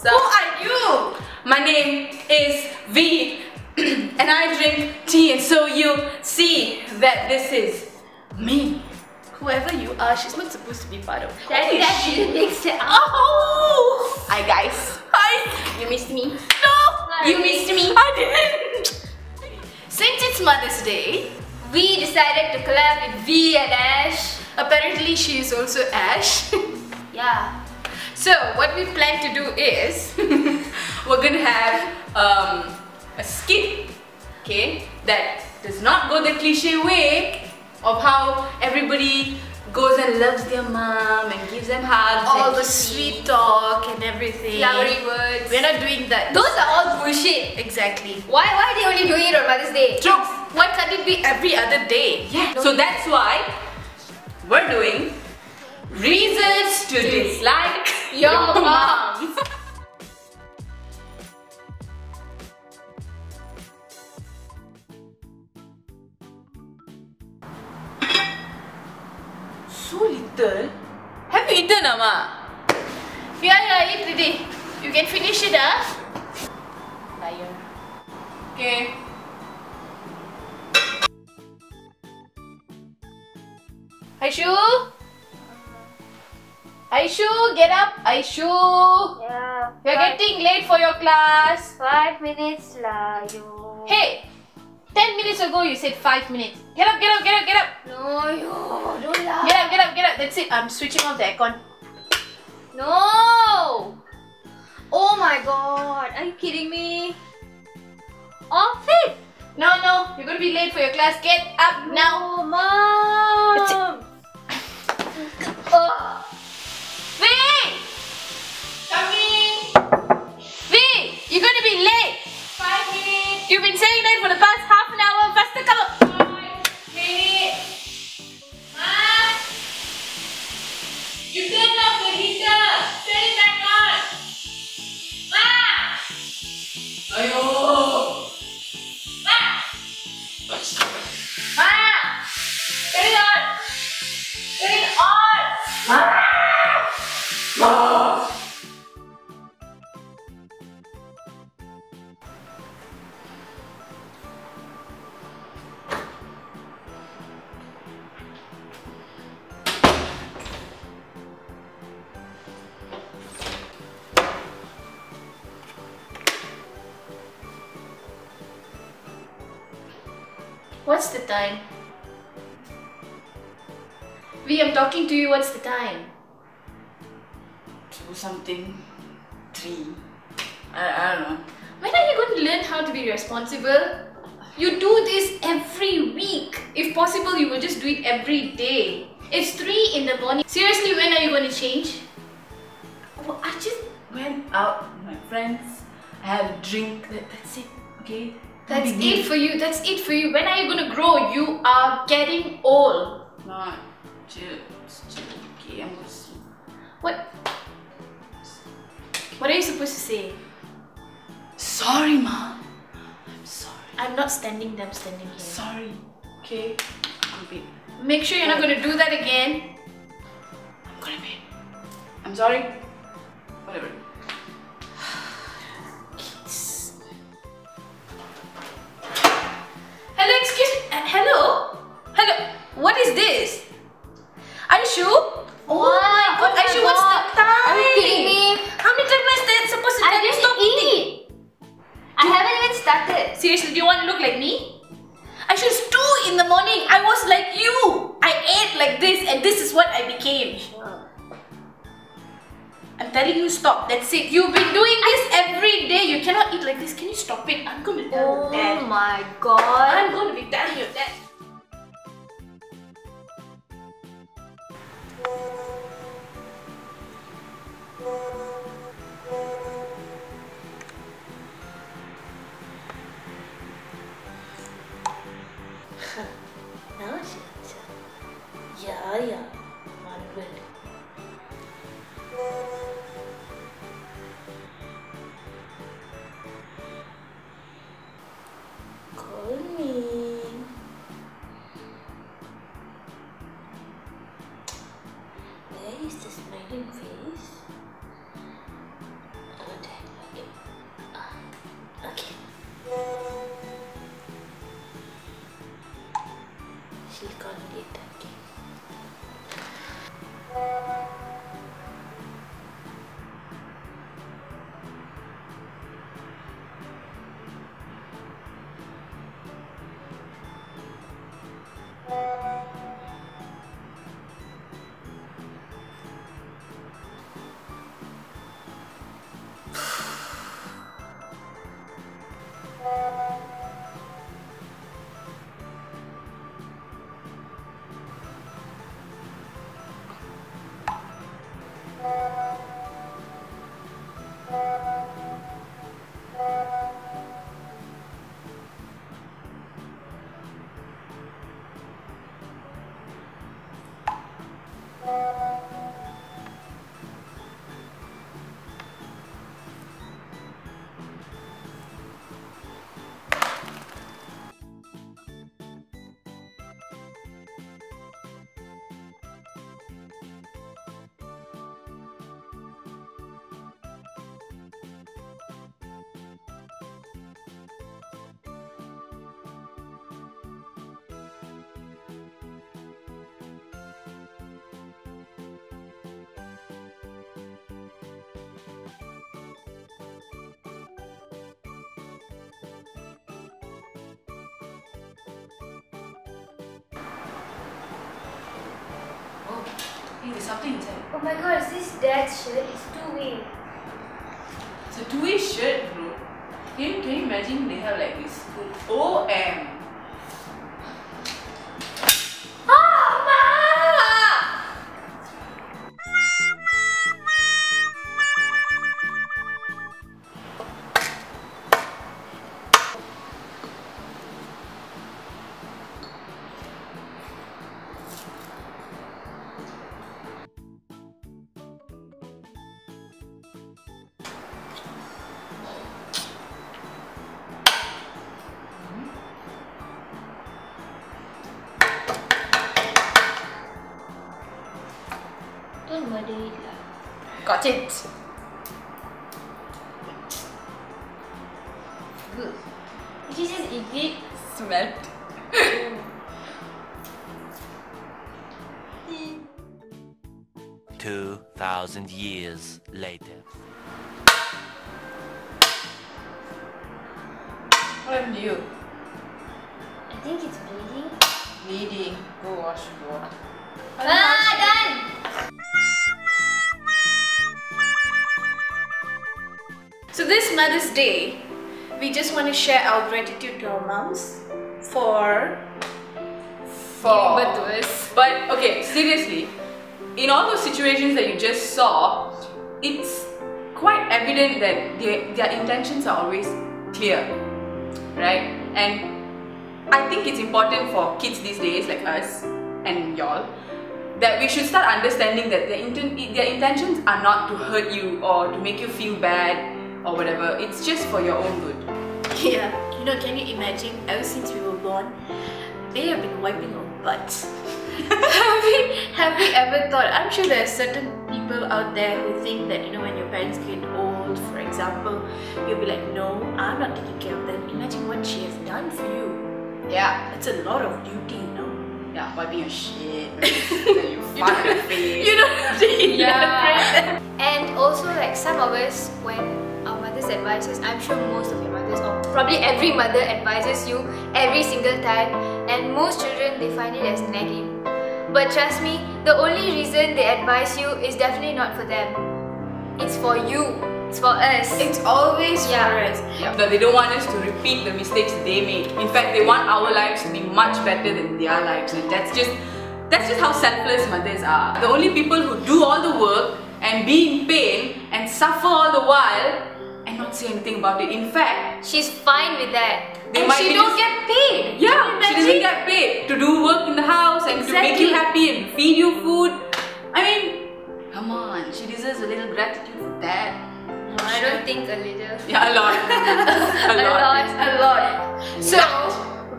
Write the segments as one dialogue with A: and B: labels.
A: So-
B: Who are you?
A: My name is V and I drink tea and so you see that this is me.
B: Whoever you are, she's not supposed to be part of.
C: That, that's the next step.
B: Oh!
A: Hi guys.
B: Hi! You missed me?
A: No! You missed me.
B: I didn't! Since it's Mother's Day,
C: We decided to collab with V and Ash.
B: apparently she is also Ash.
C: Yeah.
B: So, what we plan to do is
A: We're gonna have um, a skit, okay, that does not go the cliche way of how everybody goes and loves their mom and gives them hugs.
B: all the sweet talk and everything.
C: Flowery words.
B: We're not doing that.
C: Those are all bullshit.
B: Exactly.
C: Why, why are they only doing it on Mother's Day?
B: True. Why can't it be every other day?
A: Yeah. So that's why we're doing reasons to dislike
C: Your mom.
A: So little. Have you eaten, Amma?
B: Yeah, yeah, eat ready. You can finish it, huh? Liar.
A: Okay.
B: Aishu? Aishu, get up. Aishu.
C: Yeah.
B: You're getting late for your class.
C: Five minutes lah, yo.
B: Hey, 10 minutes ago you said 5 minutes. Get up, get up, get up, get up.
C: No, yo. Don't laugh.
B: Get up, get up, get up. That's it. I'm switching off the aircon.
C: No. Oh my god. Are you kidding me? Off it.
B: No, no. You're going to be late for your class. Get up now.
C: No, mom.
B: To be late.
A: Five minutes.
B: You've been saying that for the past half an hour. Faster come.
A: Five minutes. Ma, you
B: What's the time? V, I'm talking to you. What's the time?
A: Two something. Three. I, I don't know.
B: When are you going to learn how to be responsible? You do this every week. If possible, you will just do it every day. It's 3 in the morning. Seriously, when are you going to change?
A: Oh, I just went out with my friends. I had a drink. That, that's it. Okay. No
B: That's it for you. That's it for you. When are you going to grow? You are getting old.
A: Not chill. Okay, I'm gonna sleep.
B: What? What are you supposed to say?
A: Sorry, mom. I'm sorry.
B: I'm not standing there, I'm standing here.
A: Sorry. Okay. I'm big.
B: Make sure you're not going to do that again.
A: I'm gonna be. I'm sorry.
B: What is this? Aishu? Oh, oh
C: What?
B: my god,
C: Oh my
B: Aishu, what's
C: God.
B: the time?
C: Are you kidding me?
B: How many times is that supposed to
C: I
B: tell you
C: didn't
B: stop eating?
C: eat. I haven't even started.
B: Seriously, do you want to look like me? Aishu, it's 2 in the morning. I was like you. I ate like this and this is what I became. I'm telling you stop. That's it. You've been doing this every day. You cannot eat like this. Can you stop it? I'm going to tell
C: Oh
B: your dad.
C: my god.
B: I'm going to be telling your dad. now she Yeah, yeah, one will. Call me. Where is the smiling face? い感じで。
A: Hey, there's something inside.
C: Oh my god, is this dad's shirt? It's two way.
A: It's a two-way shirt, bro. Can you, can you imagine they have like this OM? Got it.
C: Good. Did you just eat it?
A: Smelled.
D: Two thousand years later.
A: What happened to you?
C: I think it's bleeding.
A: Bleeding. Go wash, bro.
C: Ah,
B: So this Mother's Day, we just want to share our gratitude to our moms for
A: For.
B: giving birth to us.
A: But okay, seriously, in all those situations that you just saw, it's quite evident that their, their intentions are always clear, right? And I think it's important for kids these days, like us and y'all, that we should start understanding that their, inten- their intentions are not to hurt you or to make you feel bad or whatever. It's just for your own good.
B: Yeah, you know, can you imagine? Ever since we were born, they have been wiping our butts. have, we, have we ever thought? I'm sure there are certain people out there who think that, you know, when your parents get old, for example, you'll be like, no, I'm not taking care of them. Imagine what she has done for you.
A: Yeah,
B: It's a lot of duty, you know.
A: yeah, wiping your shit, then you fart your face.
B: You don't have to elaborate.
C: And also, like some of us, when our mothers advise I'm sure most of your mothers, or probably every mother advises you every single time, and most children they find it as nagging. But trust me, the only reason they advise you is definitely not for them. It's for you. It's for us.
B: It's always
C: Yeah.
B: for us.
A: Yeah, but they don't want us to repeat the mistakes they made. In fact, they want our lives to be much better than their lives, and that's just that's just how selfless mothers are. The only people who do all the work and be in pain and suffer all the while and not say anything about it. In fact,
C: She's fine with that.
A: they
B: and she don't
A: just-
B: get paid.
A: yeah, she doesn't get paid to do work in the house and to make you happy and feed you food. I mean, come on, she deserves a little gratitude for that.
C: No, I don't think a little.
A: Yeah, a lot. a
C: A
A: lot.
C: lot.
B: a lot. So,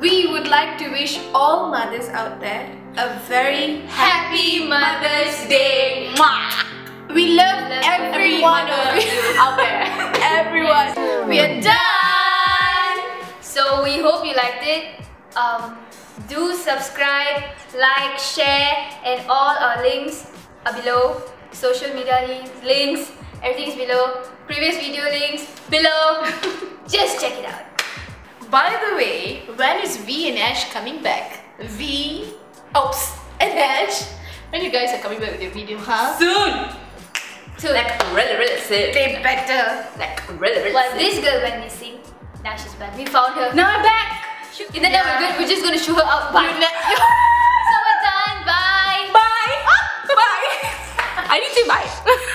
B: we would like to wish all mothers out there a very
C: Happy Mother's Day.
A: Mwah.
B: We love
C: Love
B: every
C: every
B: one
C: mother
B: of you
A: out there.
B: Everyone. We are done.
C: So we hope you liked it. Um, do subscribe, like, share, and all our links are below. Social media links, links, everything's below. Previous video links below. Just check it out.
B: By the way, when is V and Ash coming back? V, Oops, and Ash. When you guys are coming back with your video, huh?
A: Soon.
C: So,
A: Like really, really soon.
B: They better.
A: Like really, really
C: well,
A: soon.
C: this girl went missing. Now she's back. We found her.
A: Now we're back.
C: In the end, we're, good. we're just gonna show her out. Bye. So we're done. Bye.
A: Bye. Bye. I need to bye.